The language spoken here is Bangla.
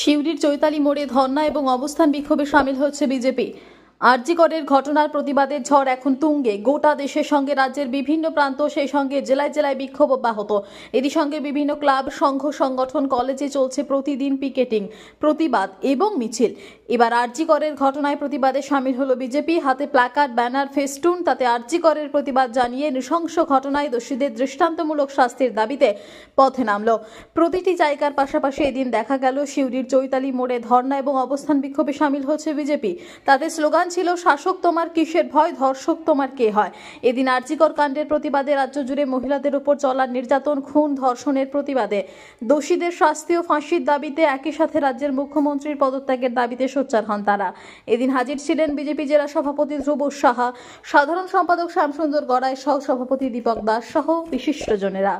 শিউরির চৈতালি মোড়ে ধর্না এবং অবস্থান বিক্ষোভে সামিল হচ্ছে বিজেপি। আরজিকরের ঘটনার প্রতিবাদের ঝড় এখন তুঙ্গে। গোটা দেশের সঙ্গে রাজ্যের বিভিন্ন প্রান্ত সেই সঙ্গে জেলায় জেলায় বিক্ষোভ অব্যাহত। এরই সঙ্গে বিভিন্ন ক্লাব, সংঘ, সংগঠন, কলেজে চলছে প্রতিদিন পিকেটিং, প্রতিবাদ এবং মিছিল। এবার আরজিকরের ঘটনায় প্রতিবাদে সামিল হলো বিজেপি। হাতে প্ল্যাকার্ড, ব্যানার, ফেস্টুন, তাতে আরজিকরের প্রতিবাদ জানিয়ে নৃশংস ঘটনায় দোষীদের দৃষ্টান্তমূলক শাস্তির দাবিতে পথে নামলো। প্রতিটি জায়গার পাশাপাশি এদিন দেখা গেল শিউরির চৈতালি মোড়ে ধর্না এবং অবস্থান বিক্ষোভে সামিল হচ্ছে বিজেপি। তাতে স্লোগান ছিল, শাসক তোমার কিসের ভয়, ধর্ষক তোমার কে হয়? এদিন আরজিকর কাণ্ডের প্রতিবাদে রাজ্য জুড়ে মহিলাদের উপর চলার নির্যাতন, খুন, ধর্ষণের প্রতিবাদে। দোষীদের শাস্তি ও ফাঁসির দাবিতে একই সাথে রাজ্যের মুখ্যমন্ত্রীর পদত্যাগের দাবিতে সোচ্চার হন তারা। এদিন হাজির ছিলেন বিজেপি জেলা সভাপতি ধ্রুব সাহা, সাধারণ সম্পাদক শ্যামসুন্দর গড়াই সহ সভাপতি দীপক দাস সহ বিশিষ্টজনেরা